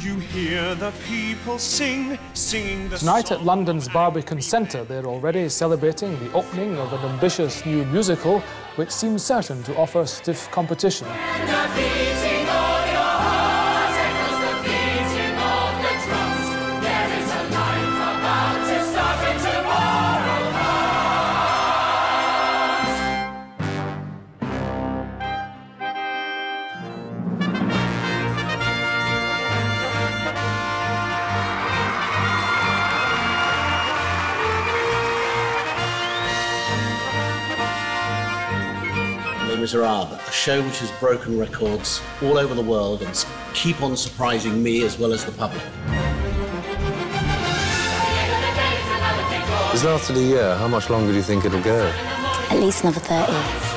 the people sing, singing the Tonight at London's Barbican Centre, they're already celebrating the opening of an ambitious new musical, which seems certain to offer stiff competition. Miserables, a show which has broken records all over the world and keep on surprising me as well as the public. It's lasted a year. How much longer do you think it'll go? At least another 30.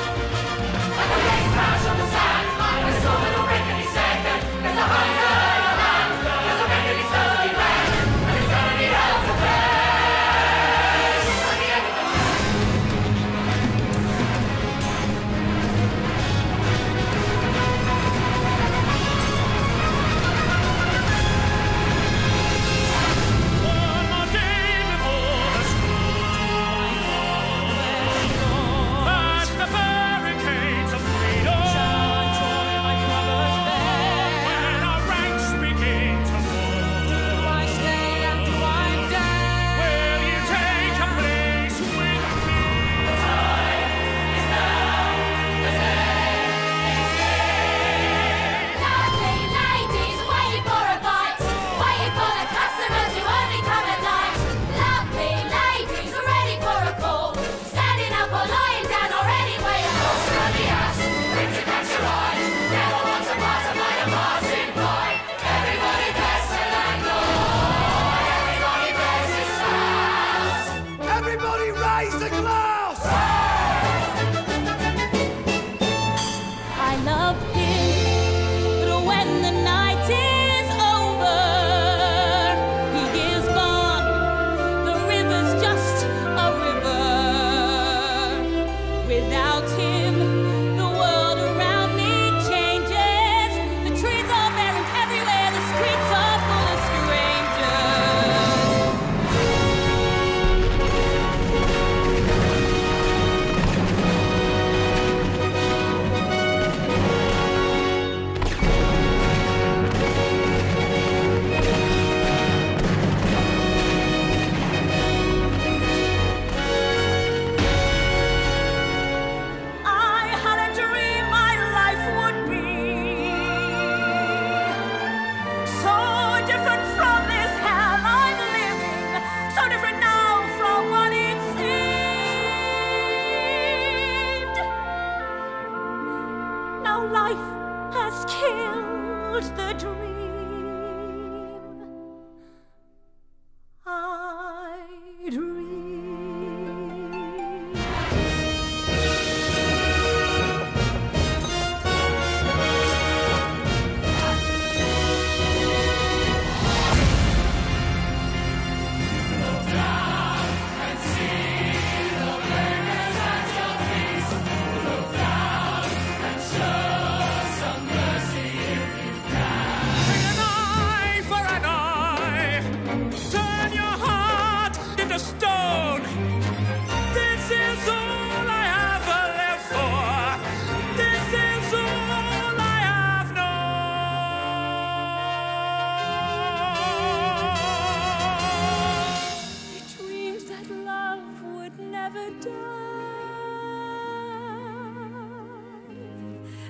holds the dream.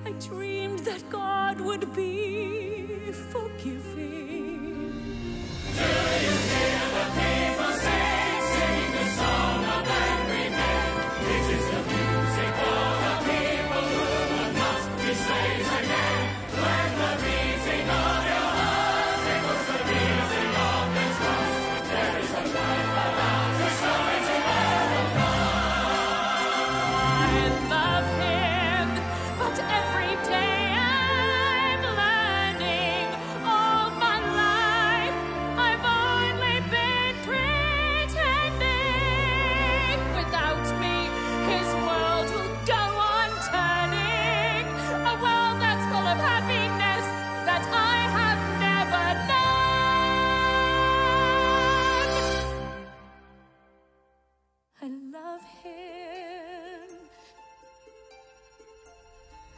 I dreamed that God would be forgiving.